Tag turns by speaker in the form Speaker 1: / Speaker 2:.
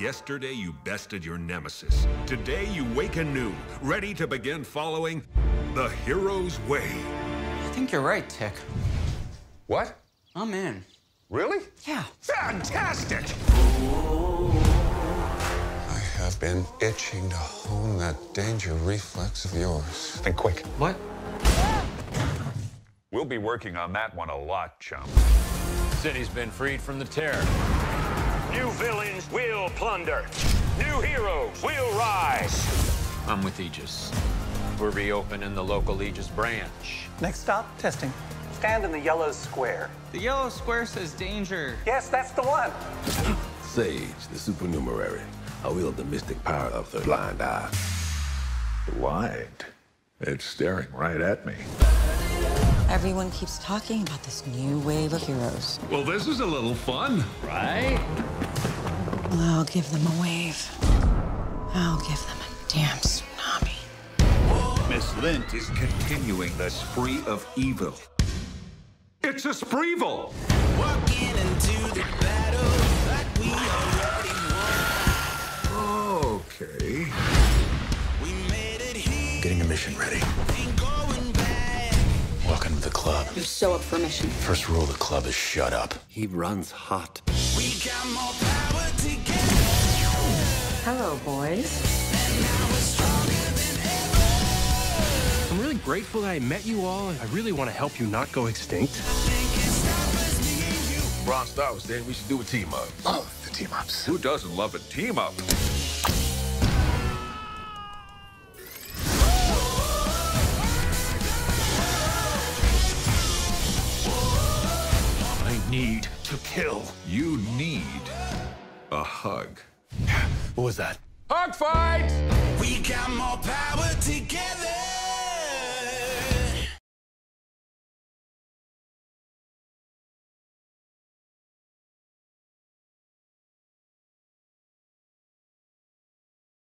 Speaker 1: Yesterday, you bested your nemesis. Today, you wake anew, ready to begin following the hero's way.
Speaker 2: I think you're right, Tick.
Speaker 3: What?
Speaker 2: I'm in.
Speaker 3: Really?
Speaker 2: Yeah.
Speaker 3: Fantastic!
Speaker 4: I have been itching to hone that danger reflex of yours.
Speaker 3: Think quick.
Speaker 2: What?
Speaker 3: We'll be working on that one a lot, chum.
Speaker 5: City's been freed from the terror.
Speaker 6: New villains will plunder. New heroes will rise.
Speaker 5: I'm with Aegis. We're reopening the local Aegis branch.
Speaker 7: Next stop, testing. Stand in the yellow square.
Speaker 2: The yellow square says danger.
Speaker 7: Yes, that's the one.
Speaker 8: Sage, the supernumerary. I wield the mystic power of the blind eye.
Speaker 9: Blind? It's staring right at me.
Speaker 10: Everyone keeps talking about this new wave of heroes.
Speaker 1: Well, this is a little fun.
Speaker 5: Right?
Speaker 10: Well, I'll give them a wave. I'll give them a damn tsunami.
Speaker 9: Miss Lint is continuing the spree of evil.
Speaker 1: It's a spreevel.
Speaker 9: Okay. Getting a mission ready.
Speaker 8: Welcome to the club.
Speaker 11: You're so up for a mission.
Speaker 8: First rule of the club is shut up.
Speaker 4: He runs hot.
Speaker 10: Hello, boys.
Speaker 12: I'm really grateful that I met you all, and I really want to help you not go extinct.
Speaker 8: Ron Star was saying we should do a team up.
Speaker 9: Oh, the team ups. Who doesn't love a team up?
Speaker 12: I need to kill.
Speaker 9: You need a hug.
Speaker 12: What was that?
Speaker 5: Hog fight!
Speaker 13: We got more power together.